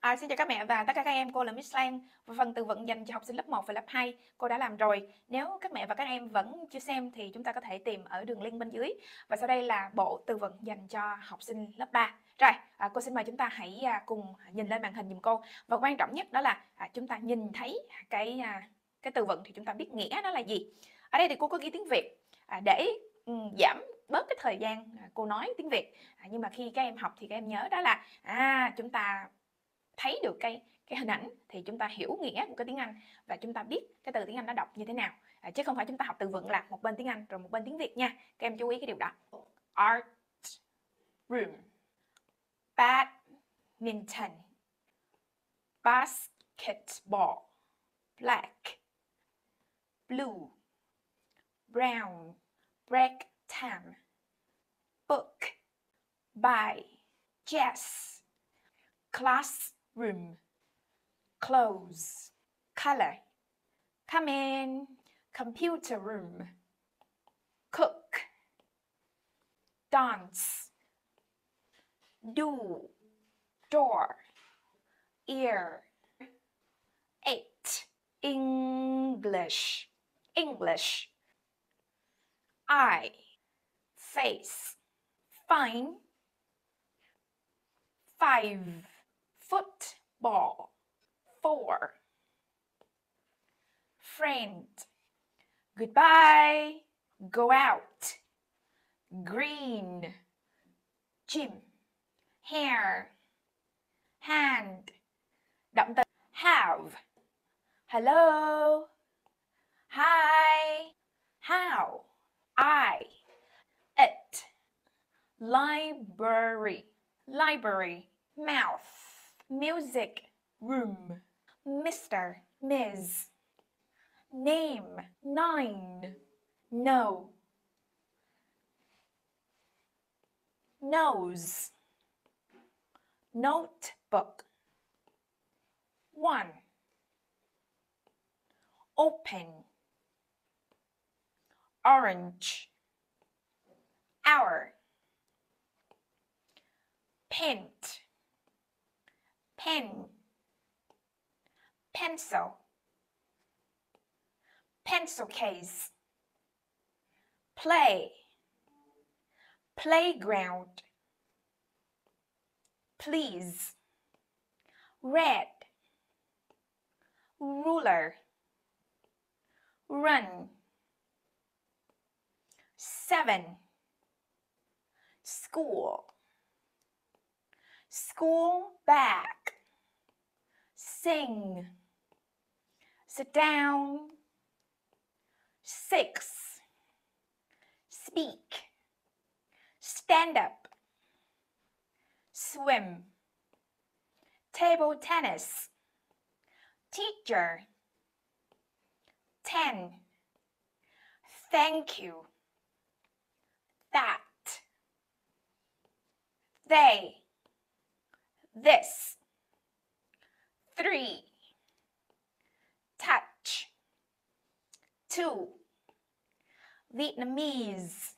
À, xin chào các mẹ và tất cả các em, cô là Miss Lan. Và phần từ vựng dành cho học sinh lớp 1 và lớp 2 cô đã làm rồi. Nếu các mẹ và các em vẫn chưa xem thì chúng ta có thể tìm ở đường link bên dưới. Và sau đây là bộ từ vựng dành cho học sinh lớp 3. Rồi, à, cô xin mời chúng ta hãy à, cùng nhìn lên màn hình giùm cô. Và quan trọng nhất đó là à, chúng ta nhìn thấy cái à, cái từ vựng thì chúng ta biết nghĩa nó là gì. Ở đây thì cô có ghi tiếng Việt à, để um, giảm bớt cái thời gian à, cô nói tiếng Việt. À, nhưng mà khi các em học thì các em nhớ đó là à chúng ta thấy được cái cái hình ảnh thì chúng ta hiểu nghĩa của cái tiếng Anh và chúng ta biết cái từ tiếng Anh nó đọc như thế nào. À, chứ không phải chúng ta học từ vựng là một bên tiếng Anh rồi một bên tiếng Việt nha. Các em chú ý cái điều đó. Art room. Badminton. Basketball. Black. Blue. Brown. Break time. Book. By jazz class room, clothes, color, come in, computer room, cook, dance, do, door, ear, eight, English, English, eye, face, fine, five, football. Four. Friend. Goodbye. Go out. Green. Gym. Hair. Hand. Động từ have. Hello. Hi. How. I. It. Library. Library. Mouth music, room, Mr., Ms., name, nine, no, nose, notebook, one, open, orange, our, paint, pen, pencil, pencil case, play, playground, please, red, ruler, run, seven, school, school bag, sing, sit down, six, speak, stand up, swim, table tennis, teacher, ten, thank you, that, they, this, three, touch, two, Vietnamese,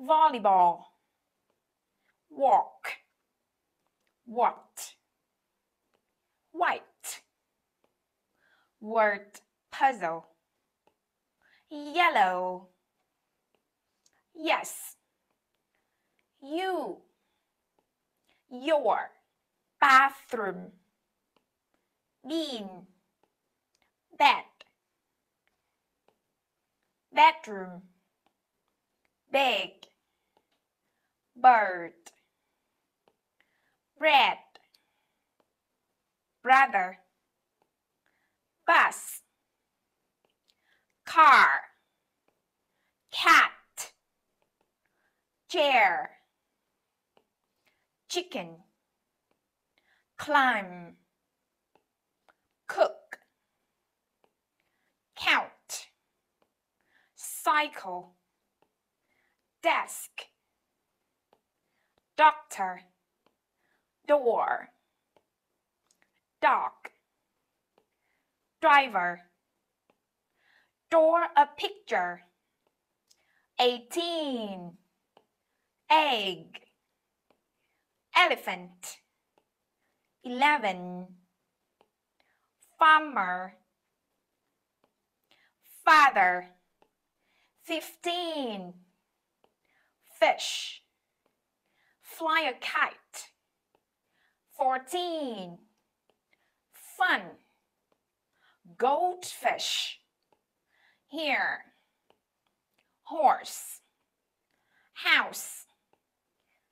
volleyball, walk, what, white, word puzzle, yellow, yes, you, your, bathroom, bean, bed, bedroom, big, bird, bread, brother, bus, car, cat, chair, chicken climb, cook, count, cycle, desk, doctor, door, dog, driver, draw a picture, 18, egg, elephant, eleven. Farmer. Father. Fifteen. Fish. Fly a kite. Fourteen. Fun. Goldfish. Here. Horse. House.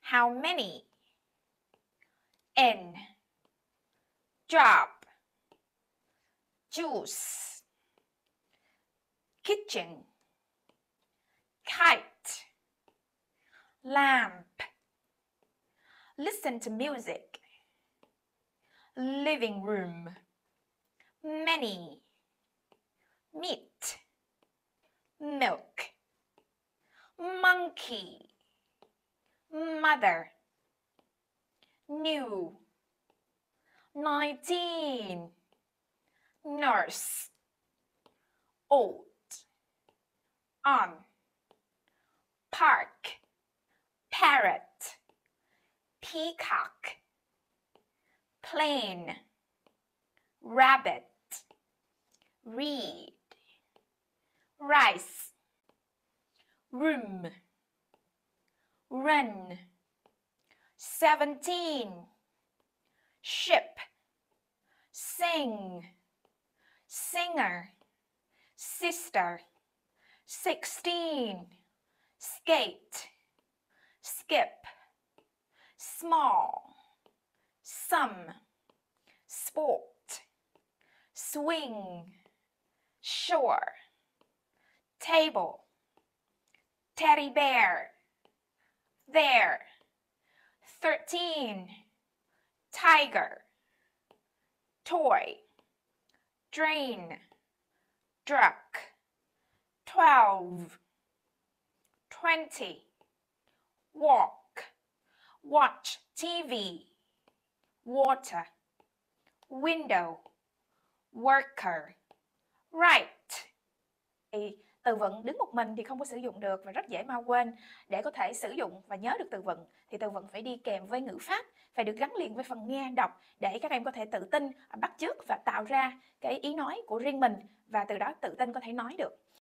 How many in job juice. Kitchen. Kite. Lamp. Listen to music. Living room. Many. Meat. Milk. Monkey. Mother new. Nineteen. Nurse. Old. On park. Parrot. Peacock. Plane. Rabbit. Read rice. Room. Run seventeen. Ship. Sing. Singer. Sister. Sixteen. Skate. Skip. Small. Some. Sport. Swing. Shore. Table. Teddy bear. There thirteen. Tiger. Toy. Drain. Druck twelve. Twenty. Walk. Watch TV water. Window. Worker. Right. Thì từ vựng đứng một mình thì không có sử dụng được và rất dễ mau quên. Để có thể sử dụng và nhớ được từ vựng thì từ vựng phải đi kèm với ngữ pháp, phải được gắn liền với phần nghe, đọc để các em có thể tự tin, bắt chước và tạo ra cái ý nói của riêng mình và từ đó tự tin có thể nói được.